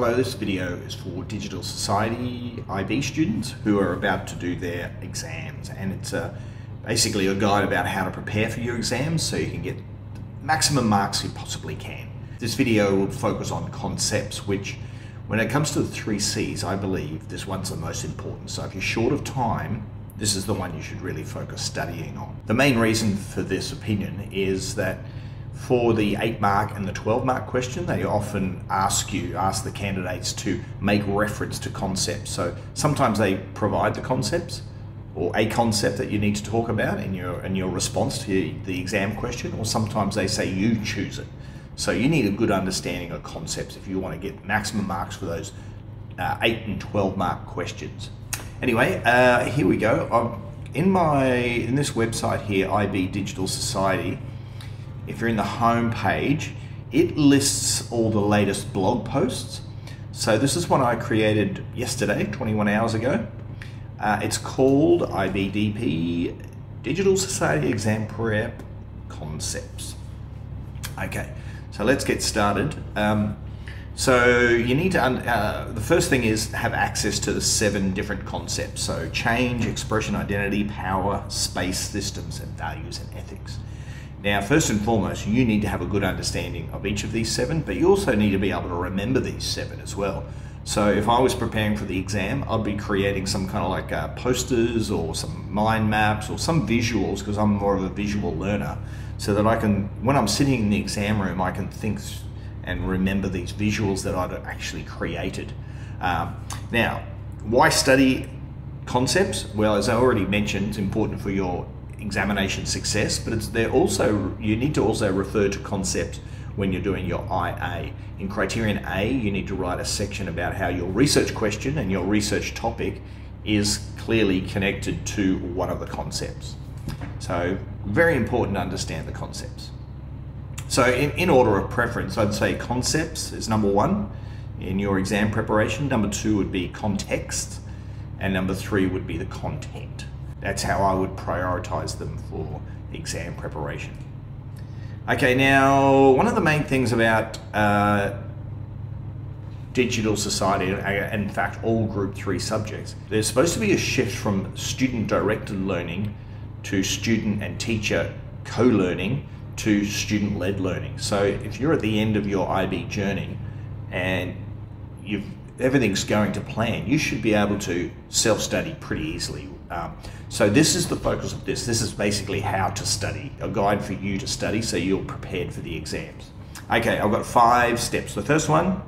Hello, this video is for Digital Society IB students who are about to do their exams and it's a, basically a guide about how to prepare for your exams so you can get maximum marks you possibly can. This video will focus on concepts which when it comes to the three C's I believe this one's the most important so if you're short of time this is the one you should really focus studying on. The main reason for this opinion is that for the 8 mark and the 12 mark question, they often ask you, ask the candidates to make reference to concepts. So sometimes they provide the concepts or a concept that you need to talk about in your, in your response to the exam question, or sometimes they say you choose it. So you need a good understanding of concepts if you want to get maximum marks for those uh, 8 and 12 mark questions. Anyway, uh, here we go. I'm in my in this website here, IB Digital Society if you're in the home page, it lists all the latest blog posts. So this is one I created yesterday, 21 hours ago. Uh, it's called IBDP Digital Society Exam Prep Concepts. Okay, so let's get started. Um, so you need to, uh, the first thing is have access to the seven different concepts. So change, expression, identity, power, space, systems, and values and ethics. Now, first and foremost, you need to have a good understanding of each of these seven, but you also need to be able to remember these seven as well. So if I was preparing for the exam, I'd be creating some kind of like uh, posters or some mind maps or some visuals because I'm more of a visual learner so that I can, when I'm sitting in the exam room, I can think and remember these visuals that I'd actually created. Um, now, why study concepts? Well, as I already mentioned, it's important for your examination success, but it's they're also you need to also refer to concept when you're doing your IA. In criterion A, you need to write a section about how your research question and your research topic is clearly connected to one of the concepts. So very important to understand the concepts. So in, in order of preference, I'd say concepts is number one in your exam preparation. Number two would be context. And number three would be the content. That's how I would prioritize them for exam preparation. Okay, now one of the main things about uh, digital society, uh, in fact all group three subjects, there's supposed to be a shift from student directed learning to student and teacher co-learning to student led learning. So if you're at the end of your IB journey and you've everything's going to plan, you should be able to self-study pretty easily um, so this is the focus of this. This is basically how to study, a guide for you to study so you're prepared for the exams. Okay, I've got five steps. The first one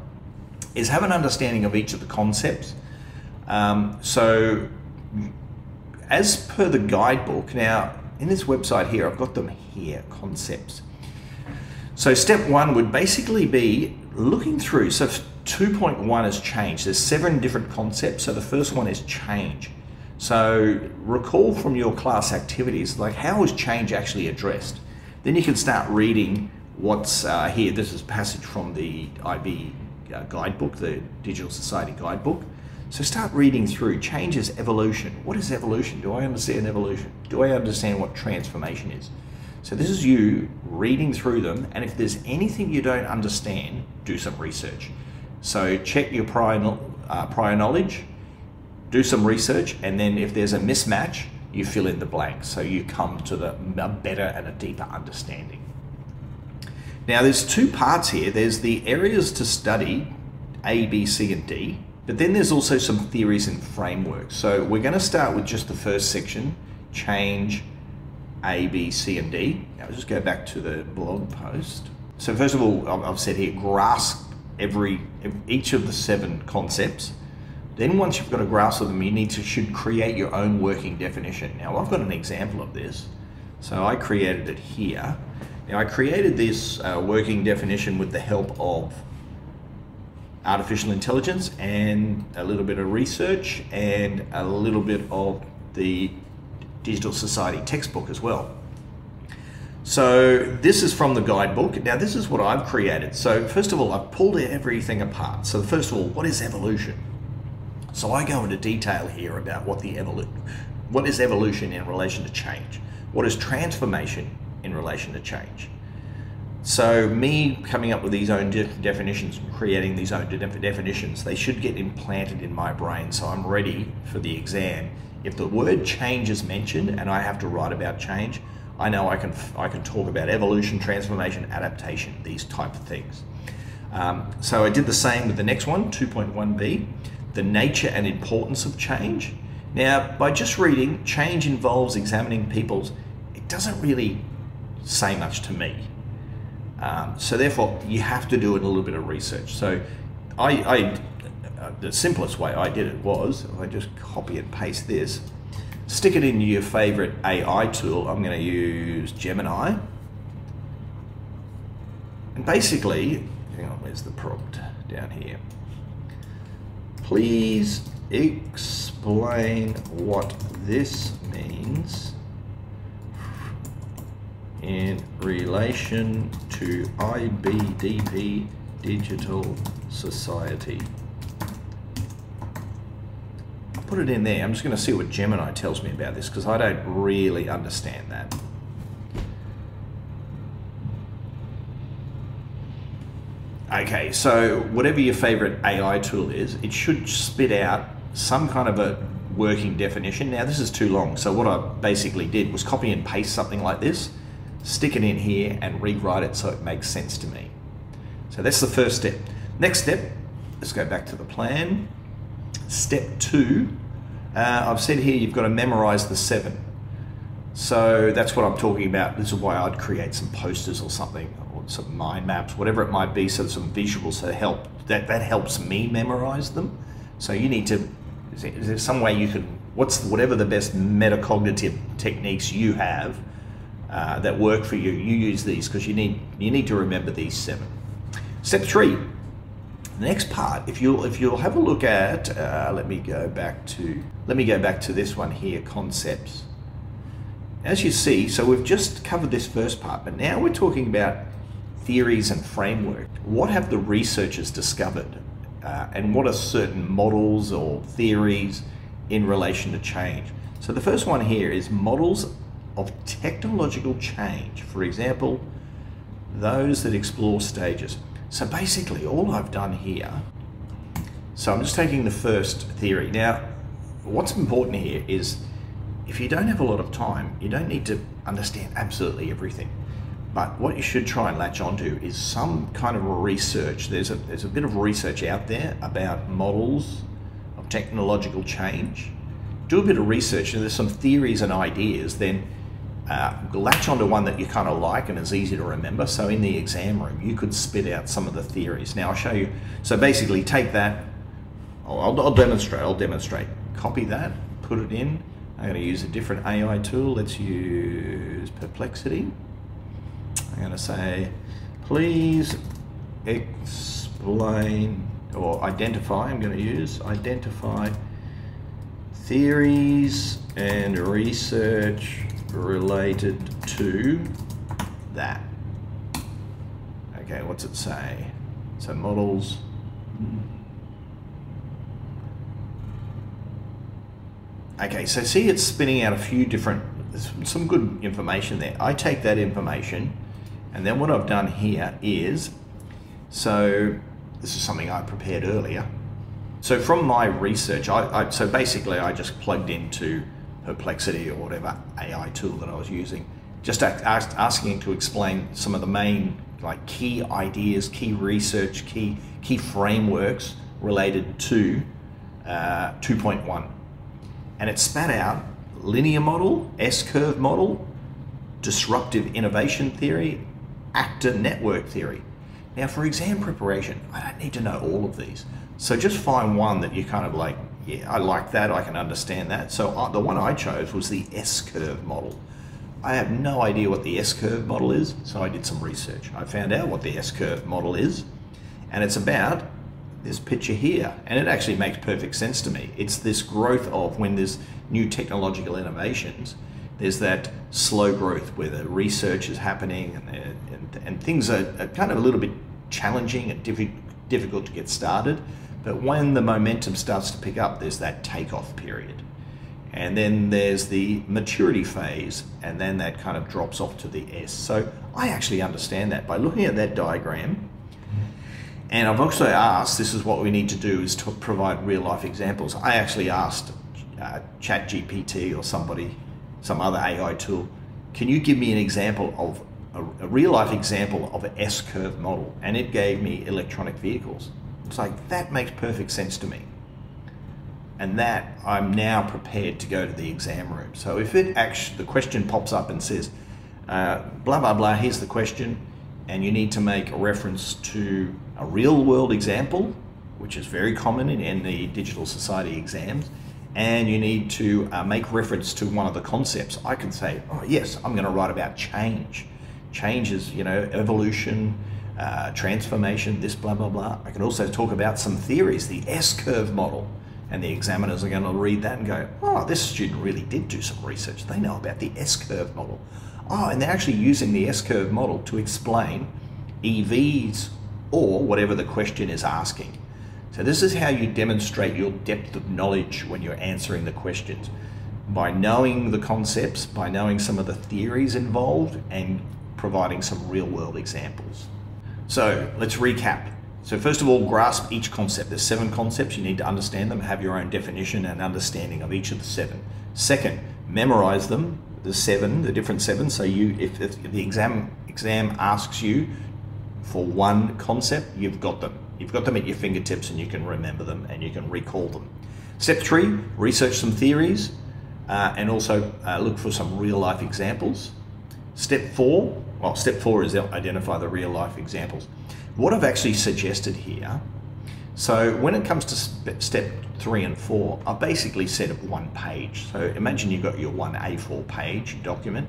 is have an understanding of each of the concepts. Um, so as per the guidebook, now in this website here, I've got them here, concepts. So step one would basically be looking through. So 2.1 has changed. There's seven different concepts. So the first one is change. So recall from your class activities, like how is change actually addressed? Then you can start reading what's uh, here. This is passage from the IB uh, guidebook, the Digital Society guidebook. So start reading through. Change is evolution. What is evolution? Do I understand evolution? Do I understand what transformation is? So this is you reading through them, and if there's anything you don't understand, do some research. So check your prior, uh, prior knowledge, do some research, and then if there's a mismatch, you fill in the blanks so you come to the, a better and a deeper understanding. Now, there's two parts here. There's the areas to study, A, B, C, and D, but then there's also some theories and frameworks. So we're going to start with just the first section, change A, B, C, and D. Now, just go back to the blog post. So first of all, I've said here, grasp every each of the seven concepts then once you've got a grasp of them, you need to should create your own working definition. Now I've got an example of this. So I created it here. Now I created this uh, working definition with the help of artificial intelligence and a little bit of research and a little bit of the Digital Society textbook as well. So this is from the guidebook. Now this is what I've created. So first of all, I've pulled everything apart. So first of all, what is evolution? So I go into detail here about what the evolution, what is evolution in relation to change? What is transformation in relation to change? So me coming up with these own de- definitions and creating these own de- definitions, they should get implanted in my brain so I'm ready for the exam. If the word change is mentioned and I have to write about change, I know I can I can talk about evolution, transformation, adaptation, these type of things. Um, so I did the same with the next one, 2.1b, the nature and importance of change. Now, by just reading, change involves examining people's, it doesn't really say much to me. Um, so therefore, you have to do a little bit of research. So I, I the simplest way I did it was, if I just copy and paste this, stick it in your favorite AI tool. I'm going to use Gemini. And basically, hang on, where's the prompt? Down here. Please explain what this means in relation to IBDP Digital Society. Put it in there. I'm just going to see what Gemini tells me about this because I don't really understand that. Okay, so whatever your favorite AI tool is, it should spit out some kind of a working definition. Now, this is too long, so what I basically did was copy and paste something like this, stick it in here, and rewrite it so it makes sense to me. So that's the first step. Next step, let's go back to the plan. Step two, uh, I've said here you've got to memorize the seven. So that's what I'm talking about. This is why I'd create some posters or something some mind maps, whatever it might be, so some visuals that help. That that helps me memorize them. So you need to. Is there, is there some way you can? What's whatever the best metacognitive techniques you have uh, that work for you? You use these because you need you need to remember these seven. Step three. The next part, if you'll if you'll have a look at, uh, let me go back to let me go back to this one here, concepts. As you see, so we've just covered this first part, but now we're talking about theories and framework. What have the researchers discovered? Uh, and what are certain models or theories in relation to change? So the first one here is models of technological change. For example, those that explore stages. So basically all I've done here, so I'm just taking the first theory. Now, what's important here is if you don't have a lot of time, you don't need to understand absolutely everything. But what you should try and latch onto is some kind of research. There's a, there's a bit of research out there about models of technological change. Do a bit of research, and there's some theories and ideas. Then uh, latch onto one that you kind of like and is easy to remember. So in the exam room, you could spit out some of the theories. Now I'll show you. So basically, take that. I'll, I'll demonstrate. I'll demonstrate. Copy that. Put it in. I'm going to use a different AI tool. Let's use Perplexity. I'm going to say, please explain or identify, I'm going to use identify theories and research related to that. Okay, what's it say? So models. Okay, so see it's spinning out a few different, some good information there. I take that information and then what I've done here is, so this is something I prepared earlier. So from my research, I, I so basically I just plugged into Perplexity or whatever AI tool that I was using, just asked, asking to explain some of the main like key ideas, key research, key key frameworks related to uh, 2.1, and it spat out linear model, S-curve model, disruptive innovation theory, actor network theory. Now, for exam preparation, I don't need to know all of these. So just find one that you kind of like, yeah, I like that, I can understand that. So uh, the one I chose was the S-curve model. I have no idea what the S-curve model is, so I did some research. I found out what the S-curve model is, and it's about this picture here, and it actually makes perfect sense to me. It's this growth of when there's new technological innovations, there's that slow growth where the research is happening and, and, and things are, are, kind of a little bit challenging and diffi difficult to get started. But when the momentum starts to pick up, there's that takeoff period. and then there's the maturity phase, and then that kind of drops off to the S. So I actually understand that by looking at that diagram. And I've also asked, this is what we need to do, is to provide real life examples. I actually asked uh, ChatGPT or somebody, some other AI tool, can you give me an example of a, a real life example of an S curve model? And it gave me electronic vehicles. It's like, that makes perfect sense to me and that I'm now prepared to go to the exam room. So if it actually the question pops up and says, uh, blah blah blah, here's the question, and you need to make a reference to a real world example, which is very common in, in the digital society exams, and you need to uh, make reference to one of the concepts. I can say, oh yes, I'm going to write about change. Change is you know evolution. Uh, transformation, this blah blah blah. I can also talk about some theories, the S curve model, and the examiners are going to read that and go, oh, this student really did do some research. They know about the S-curve model. Oh, and they're actually using the S-curve model to explain EVs or whatever the question is asking. So this is how you demonstrate your depth of knowledge when you're answering the questions. By knowing the concepts, by knowing some of the theories involved, and providing some real world examples. So let's recap. So first of all, grasp each concept. There's seven concepts. You need to understand them, have your own definition and understanding of each of the seven. Second, memorize them, the seven, the different seven. So you, if, if the exam exam asks you for one concept, you've got them. You've got them at your fingertips and you can remember them and you can recall them. Step three, research some theories uh, and also uh, look for some real life examples. Step four, well, step four is identify the real life examples. What I've actually suggested here, so when it comes to step three and four, I basically set up one page. So imagine you've got your one A4 page document.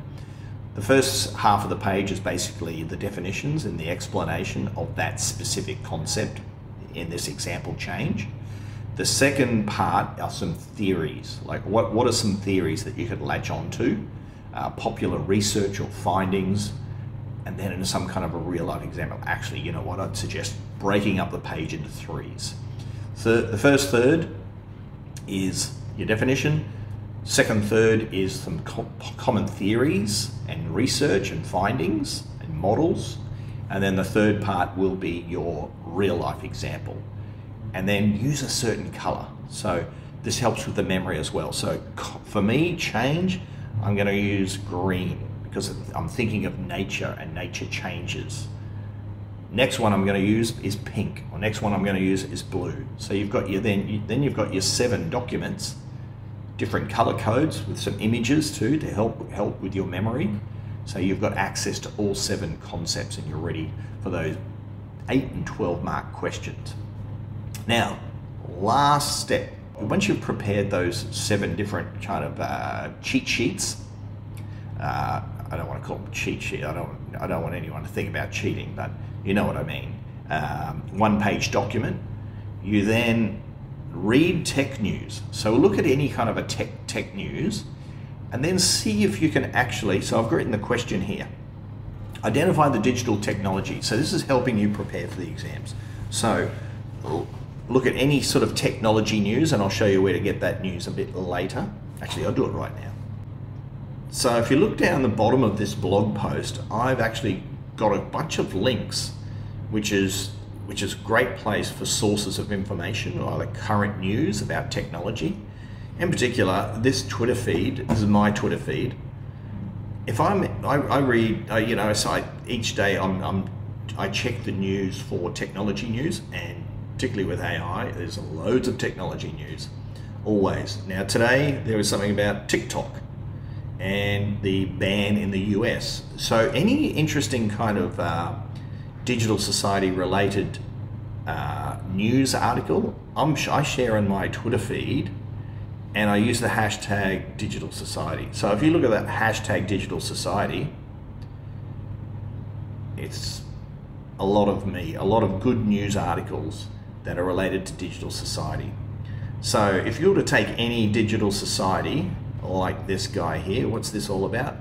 The first half of the page is basically the definitions and the explanation of that specific concept in this example change. The second part are some theories, like what, what are some theories that you could latch onto, uh, popular research or findings, and then in some kind of a real life example, actually, you know what, I'd suggest breaking up the page into threes. So the first third is your definition. Second third is some co common theories and research and findings and models. And then the third part will be your real life example. And then use a certain color. So this helps with the memory as well. So for me, change, I'm going to use green because I'm thinking of nature and nature changes. Next one I'm going to use is pink, or next one I'm going to use is blue. So you've got your then then you've got your seven documents, different color codes with some images too to help help with your memory. So you've got access to all seven concepts, and you're ready for those eight and twelve mark questions. Now, last step. Once you've prepared those seven different kind of uh, cheat sheets, uh, I don't want to call them cheat sheet. I don't, I don't want anyone to think about cheating, but you know what I mean. Um, one page document. You then read tech news. So look at any kind of a tech, tech news and then see if you can actually, so I've written the question here. Identify the digital technology. So this is helping you prepare for the exams. So look at any sort of technology news and I'll show you where to get that news a bit later. Actually, I'll do it right now. So if you look down the bottom of this blog post, I've actually got a bunch of links, which is which is a great place for sources of information, either current news about technology. In particular, this Twitter feed, this is my Twitter feed. If I'm, I, I read, you know, so I, each day I'm, I'm, I check the news for technology news, and particularly with AI, there's loads of technology news, always. Now today there was something about TikTok and the ban in the US. So, any interesting kind of uh, digital society related uh, news article, I'm, I share on my Twitter feed and I use the hashtag digital society. So, if you look at that hashtag digital society, it's a lot of me, a lot of good news articles that are related to digital society. So, if you were to take any digital society like this guy here. What's this all about?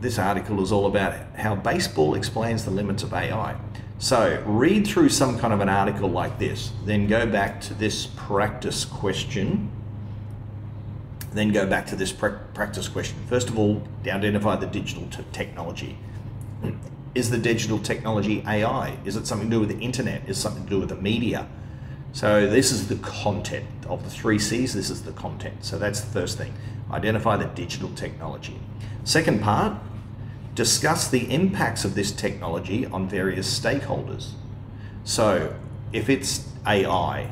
This article is all about how baseball explains the limits of AI. So read through some kind of an article like this, then go back to this practice question Then go back to this practice question. First of all, identify the digital technology. Is the digital technology AI? Is it something to do with the internet? Is something to do with the media? So this is the content of the three C's. This is the content. So that's the first thing. Identify the digital technology. Second part, discuss the impacts of this technology on various stakeholders. So if it's AI,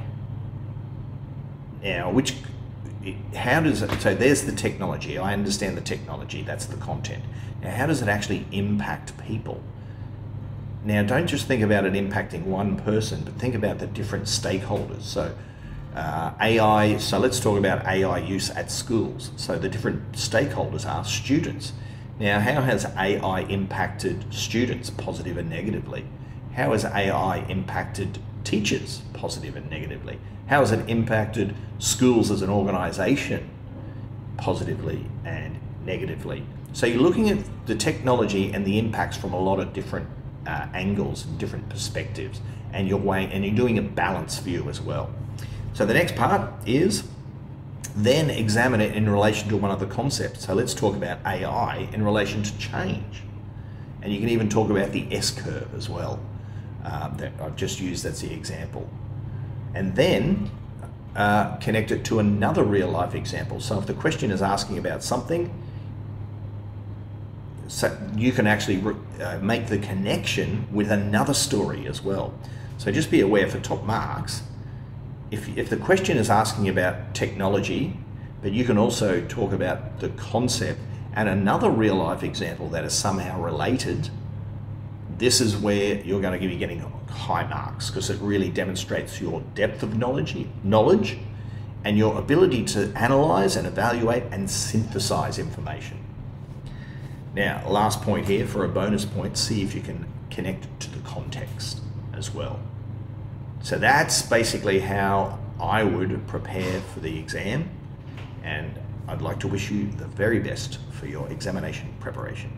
now which how does it so there's the technology. I understand the technology. That's the content. Now how does it actually impact people? Now don't just think about it impacting one person but think about the different stakeholders. So uh, ai so let's talk about ai use at schools. So the different stakeholders are students now how has ai impacted students positive and negatively how has ai impacted teachers positive and negatively? How has it impacted schools as an organisation positively and negatively? So you're looking at the technology and the impacts from a lot of different uh, angles and different perspectives, and you're weighing and you're doing a balanced view as well. So the next part is then examine it in relation to one of the concepts. So let's talk about AI in relation to change. And you can even talk about the S curve as well um, that I've just used as the example. And then uh, connect it to another real life example. So if the question is asking about something, so you can actually uh, make the connection with another story as well. So just be aware for top marks, if, if the question is asking about technology, but you can also talk about the concept and another real life example that is somehow related this is where you're going to be getting high marks because it really demonstrates your depth of knowledge, knowledge and your ability to analyze and evaluate and synthesize information. Now, last point here for a bonus point, see if you can connect to the context as well. So that's basically how I would prepare for the exam and I'd like to wish you the very best for your examination preparation.